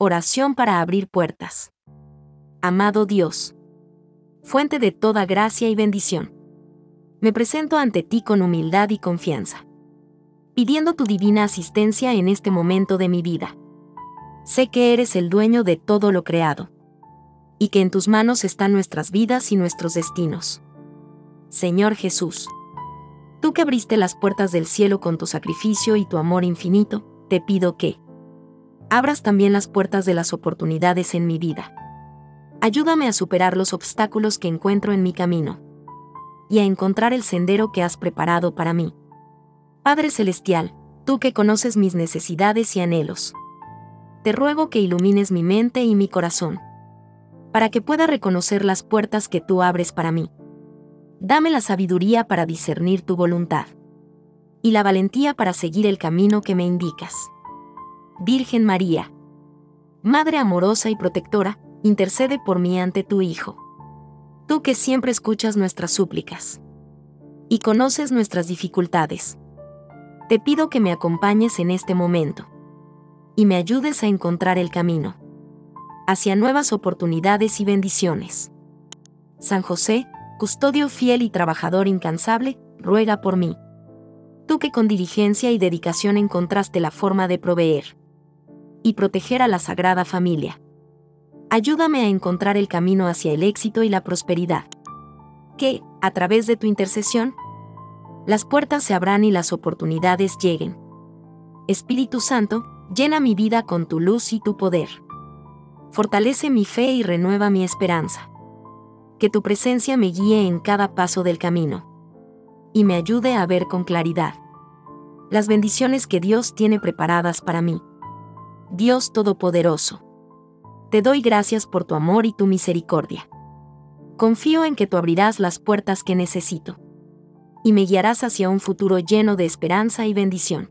Oración para abrir puertas. Amado Dios. Fuente de toda gracia y bendición. Me presento ante ti con humildad y confianza. Pidiendo tu divina asistencia en este momento de mi vida. Sé que eres el dueño de todo lo creado. Y que en tus manos están nuestras vidas y nuestros destinos. Señor Jesús. Tú que abriste las puertas del cielo con tu sacrificio y tu amor infinito, te pido que abras también las puertas de las oportunidades en mi vida. Ayúdame a superar los obstáculos que encuentro en mi camino y a encontrar el sendero que has preparado para mí. Padre Celestial, tú que conoces mis necesidades y anhelos, te ruego que ilumines mi mente y mi corazón, para que pueda reconocer las puertas que tú abres para mí. Dame la sabiduría para discernir tu voluntad y la valentía para seguir el camino que me indicas. Virgen María, Madre amorosa y protectora, intercede por mí ante tu Hijo. Tú que siempre escuchas nuestras súplicas y conoces nuestras dificultades. Te pido que me acompañes en este momento y me ayudes a encontrar el camino hacia nuevas oportunidades y bendiciones. San José, custodio fiel y trabajador incansable, ruega por mí. Tú que con diligencia y dedicación encontraste la forma de proveer y proteger a la Sagrada Familia. Ayúdame a encontrar el camino hacia el éxito y la prosperidad. Que, a través de tu intercesión, las puertas se abran y las oportunidades lleguen. Espíritu Santo, llena mi vida con tu luz y tu poder. Fortalece mi fe y renueva mi esperanza que tu presencia me guíe en cada paso del camino y me ayude a ver con claridad las bendiciones que Dios tiene preparadas para mí. Dios Todopoderoso, te doy gracias por tu amor y tu misericordia. Confío en que tú abrirás las puertas que necesito y me guiarás hacia un futuro lleno de esperanza y bendición.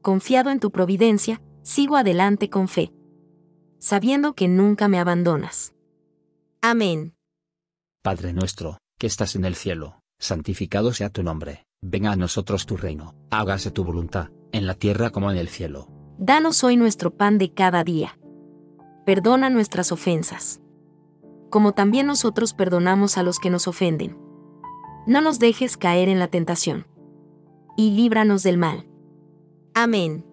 Confiado en tu providencia, sigo adelante con fe, sabiendo que nunca me abandonas. Amén. Padre nuestro, que estás en el cielo, santificado sea tu nombre, venga a nosotros tu reino, hágase tu voluntad, en la tierra como en el cielo. Danos hoy nuestro pan de cada día. Perdona nuestras ofensas. Como también nosotros perdonamos a los que nos ofenden. No nos dejes caer en la tentación. Y líbranos del mal. Amén.